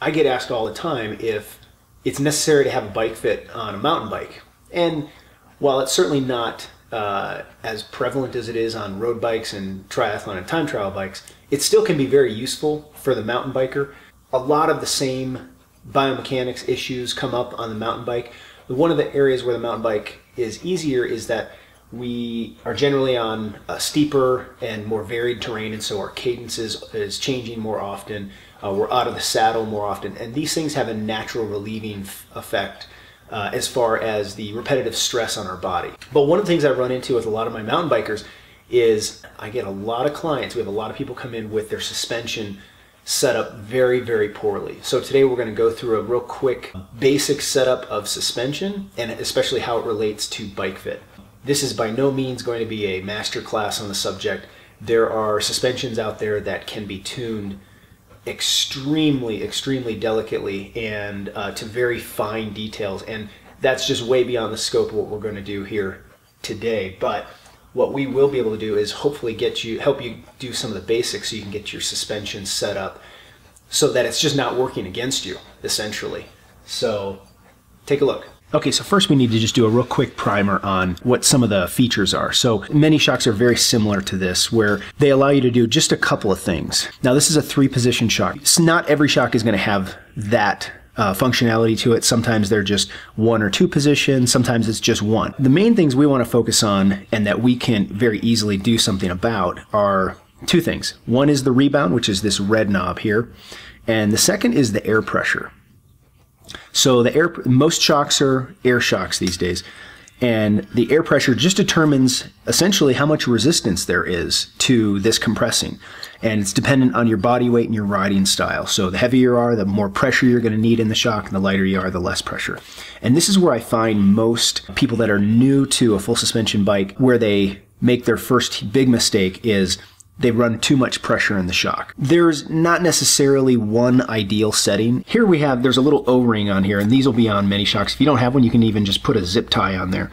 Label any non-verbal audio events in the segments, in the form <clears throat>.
I get asked all the time if it's necessary to have a bike fit on a mountain bike. And while it's certainly not uh, as prevalent as it is on road bikes and triathlon and time trial bikes, it still can be very useful for the mountain biker. A lot of the same biomechanics issues come up on the mountain bike. One of the areas where the mountain bike is easier is that we are generally on a steeper and more varied terrain, and so our cadence is, is changing more often. Uh, we're out of the saddle more often, and these things have a natural relieving effect uh, as far as the repetitive stress on our body. But one of the things I run into with a lot of my mountain bikers is I get a lot of clients. We have a lot of people come in with their suspension set up very, very poorly. So today we're going to go through a real quick basic setup of suspension and especially how it relates to bike fit. This is by no means going to be a master class on the subject. There are suspensions out there that can be tuned extremely, extremely delicately and uh, to very fine details. And that's just way beyond the scope of what we're going to do here today. But what we will be able to do is hopefully get you, help you do some of the basics so you can get your suspension set up so that it's just not working against you, essentially. So take a look. Okay, so first we need to just do a real quick primer on what some of the features are. So many shocks are very similar to this, where they allow you to do just a couple of things. Now this is a three position shock. So not every shock is gonna have that uh, functionality to it. Sometimes they're just one or two positions. Sometimes it's just one. The main things we want to focus on and that we can very easily do something about are two things. One is the rebound, which is this red knob here. And the second is the air pressure. So the air, most shocks are air shocks these days. And the air pressure just determines essentially how much resistance there is to this compressing. And it's dependent on your body weight and your riding style. So the heavier you are, the more pressure you're going to need in the shock, and the lighter you are, the less pressure. And this is where I find most people that are new to a full suspension bike, where they make their first big mistake is they run too much pressure in the shock. There's not necessarily one ideal setting. Here we have, there's a little O-ring on here, and these will be on many shocks. If you don't have one, you can even just put a zip tie on there.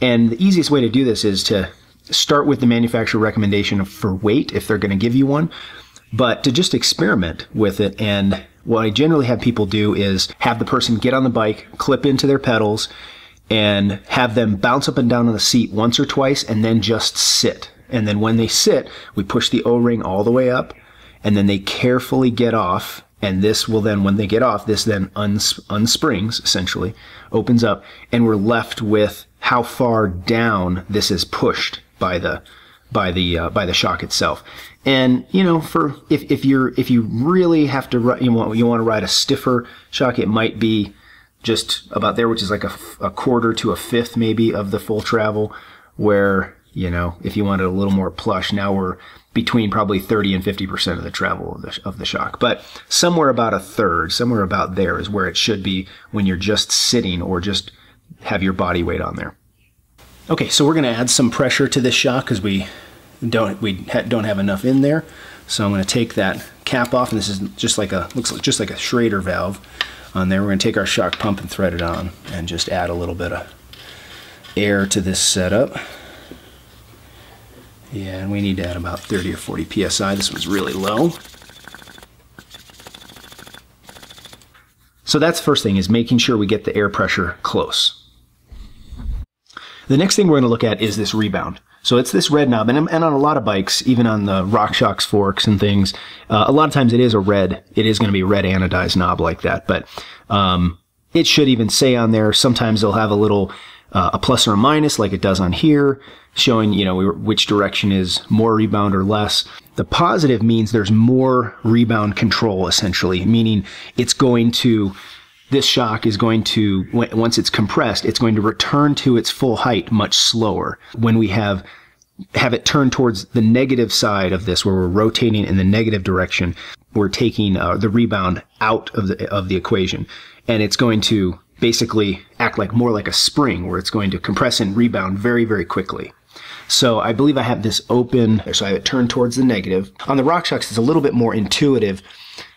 And the easiest way to do this is to start with the manufacturer recommendation for weight, if they're going to give you one, but to just experiment with it. And what I generally have people do is have the person get on the bike, clip into their pedals, and have them bounce up and down on the seat once or twice, and then just sit and then when they sit, we push the O-ring all the way up and then they carefully get off. And this will then, when they get off, this then uns- unsprings essentially, opens up, and we're left with how far down this is pushed by the by the uh, by the shock itself. And you know, for if, if you're if you really have to you want you want to ride a stiffer shock, it might be just about there, which is like a, a quarter to a fifth maybe of the full travel, where you know, if you wanted a little more plush, now we're between probably 30 and 50% of the travel of the, of the shock. But somewhere about a third, somewhere about there is where it should be when you're just sitting or just have your body weight on there. Okay, so we're going to add some pressure to this shock because we don't we ha don't have enough in there. So I'm going to take that cap off, and this is just like a looks like, just like a Schrader valve on there. We're going to take our shock pump and thread it on, and just add a little bit of air to this setup. Yeah, and we need to add about 30 or 40 psi. This one's really low. So that's the first thing is making sure we get the air pressure close. The next thing we're going to look at is this rebound. So it's this red knob, and, and on a lot of bikes, even on the RockShox forks and things, uh, a lot of times it is a red, it is going to be a red anodized knob like that, but um, it should even say on there, sometimes they'll have a little uh, a plus or a minus like it does on here, showing, you know, which direction is more rebound or less. The positive means there's more rebound control essentially, meaning it's going to, this shock is going to, once it's compressed, it's going to return to its full height much slower. When we have have it turn towards the negative side of this, where we're rotating in the negative direction, we're taking uh, the rebound out of the of the equation, and it's going to basically act like more like a spring where it's going to compress and rebound very, very quickly. So I believe I have this open, so I have it turned towards the negative. On the RockShox, it's a little bit more intuitive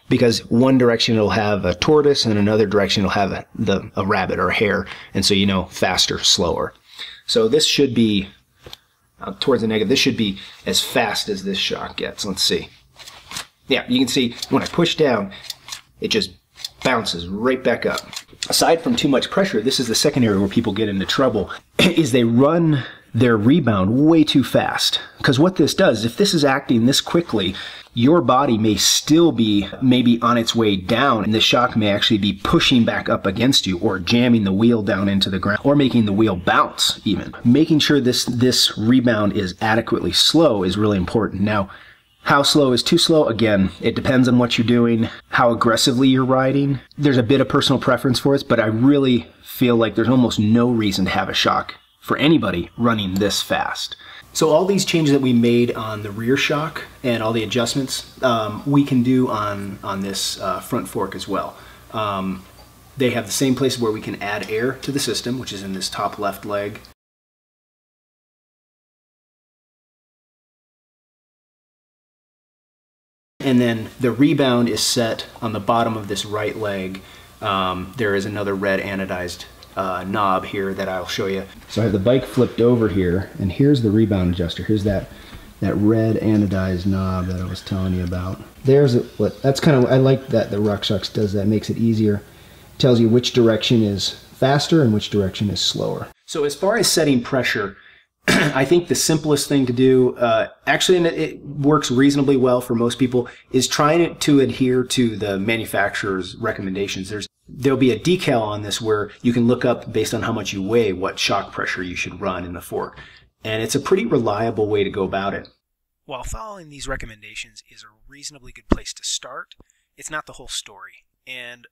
because one direction it'll have a tortoise and another direction it'll have a, the, a rabbit or a hare. And so you know faster, slower. So this should be uh, towards the negative. This should be as fast as this shock gets. Let's see. Yeah, you can see when I push down, it just bounces right back up. Aside from too much pressure, this is the second area where people get into trouble, <clears throat> is they run their rebound way too fast. Because what this does, if this is acting this quickly, your body may still be maybe on its way down and the shock may actually be pushing back up against you or jamming the wheel down into the ground or making the wheel bounce even. Making sure this, this rebound is adequately slow is really important. Now, how slow is too slow? Again, it depends on what you're doing, how aggressively you're riding. There's a bit of personal preference for it, but I really feel like there's almost no reason to have a shock for anybody running this fast. So all these changes that we made on the rear shock and all the adjustments, um, we can do on, on this uh, front fork as well. Um, they have the same place where we can add air to the system, which is in this top left leg. And then the rebound is set on the bottom of this right leg. Um, there is another red anodized uh, knob here that I'll show you. So I have the bike flipped over here, and here's the rebound adjuster. Here's that that red anodized knob that I was telling you about. There's a, what that's kind of I like that the RockShox does that. Makes it easier. Tells you which direction is faster and which direction is slower. So as far as setting pressure, <clears throat> I think the simplest thing to do, uh, actually, and it, it, works reasonably well for most people, is trying to adhere to the manufacturer's recommendations. There's there'll be a decal on this where you can look up based on how much you weigh what shock pressure you should run in the fork. And it's a pretty reliable way to go about it. While following these recommendations is a reasonably good place to start, it's not the whole story. And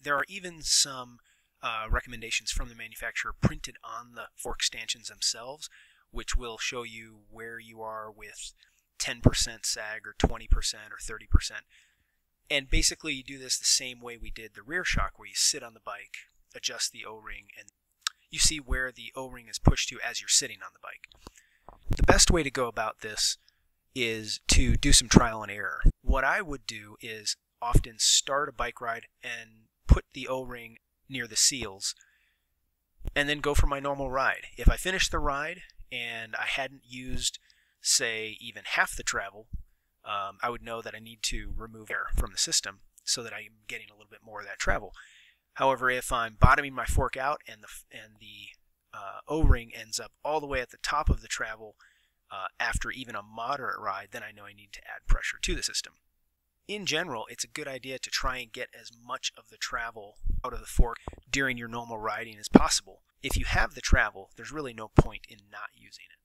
there are even some uh, recommendations from the manufacturer printed on the fork stanchions themselves, which will show you where you are with 10% sag or 20% or 30%. And basically you do this the same way we did the rear shock where you sit on the bike, adjust the O-ring, and you see where the O-ring is pushed to as you're sitting on the bike. The best way to go about this is to do some trial and error. What I would do is often start a bike ride and put the O-ring near the seals and then go for my normal ride. If I finish the ride and I hadn't used, say, even half the travel, um, I would know that I need to remove air from the system so that I'm getting a little bit more of that travel. However, if I'm bottoming my fork out and the and the uh, O-ring ends up all the way at the top of the travel uh, after even a moderate ride, then I know I need to add pressure to the system. In general, it's a good idea to try and get as much of the travel out of the fork during your normal riding as possible. If you have the travel, there's really no point in not using it.